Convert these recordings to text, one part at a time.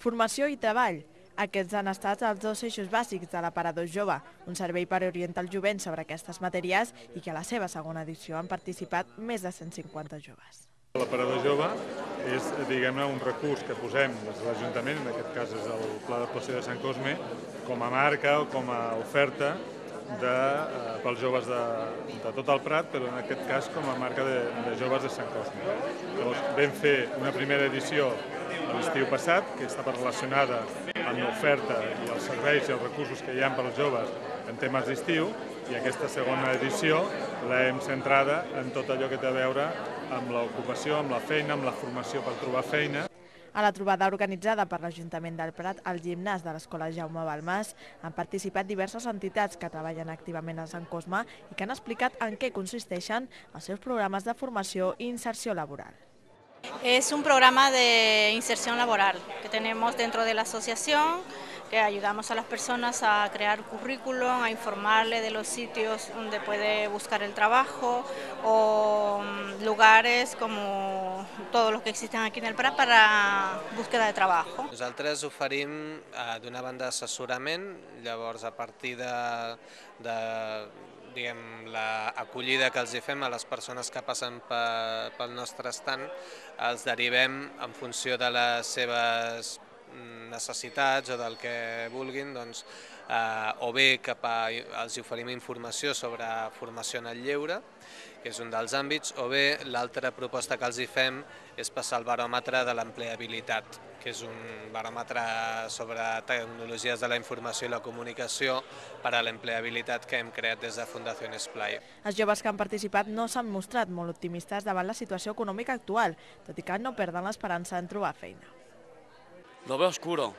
Formació i treball. Aquests han estat els dos eixos bàsics de l'aparador jove, un servei per orientar el jovent sobre aquestes matèries i que a la seva segona edició han participat més de 150 joves. L'aparador jove és, diguem-ne, un recurs que posem des de l'Ajuntament, en aquest cas és el Pla d'actuació de Sant Cosme, com a marca o com a oferta de, eh, pels joves de, de tot el Prat, però en aquest cas com a marca de, de joves de Sant Cosme. Llavors vam fer una primera edició l'estiu passat, que estava relacionada amb l'oferta i els serveis i els recursos que hi ha per als joves en temes d'estiu, i aquesta segona edició l'hem centrada en tot allò que té a veure amb l'ocupació, amb la feina, amb la formació per trobar feina. A la trobada organitzada per l'Ajuntament del Prat al gimnàs de l'Escola Jaume Balmàs han participat diverses entitats que treballen activament a Sant Cosme i que han explicat en què consisteixen els seus programes de formació i inserció laboral. Es un programa de inserción laboral que tenemos dentro de la asociación, que ayudamos a las personas a crear currículum, a informarle de los sitios donde puede buscar el trabajo o mm, lugares como todos los que existen aquí en el Prat para búsqueda de trabajo. Nosaltres oferim eh, d'una banda assessorament, llavors a partir de, de l'acollida que els hi fem a les persones que passen pel nostre estant, els derivem en funció de les seves necessitats o del que vulguin, doncs, eh, o bé cap a, els oferim informació sobre formació en el lleure, que és un dels àmbits, o bé l'altra proposta que els hi fem és passar el baròmetre de l'empleabilitat, que és un baròmetre sobre tecnologies de la informació i la comunicació per a l'empleabilitat que hem creat des de Fundació Esplai. Els joves que han participat no s'han mostrat molt optimistes davant la situació econòmica actual, tot i que no perden l'esperança en trobar feina. Lo veo oscuro,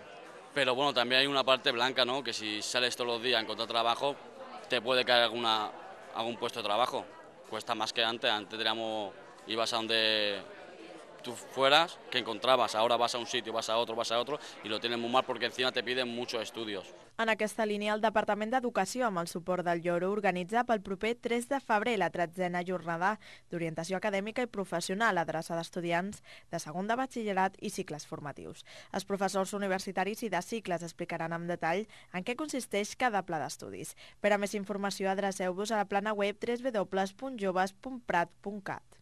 pero bueno, también hay una parte blanca, ¿no? Que si sales todos los días a encontrar trabajo, te puede caer alguna, algún puesto de trabajo. Cuesta más que antes, antes teníamos, ibas a donde tú fueras, que encontrabas, ahora vas a un sitio, vas a otro, vas a otro, y lo tienes muy mal porque encima te piden muchos estudios. En aquesta línia, el Departament d'Educació, amb el suport del Lloro, organitza pel proper 3 de febrer la tretzena jornada d'orientació acadèmica i professional adreçada a estudiants de segon de batxillerat i cicles formatius. Els professors universitaris i de cicles explicaran en detall en què consisteix cada pla d'estudis. Per a més informació, adreceu-vos a la plana web www.joves.prat.cat.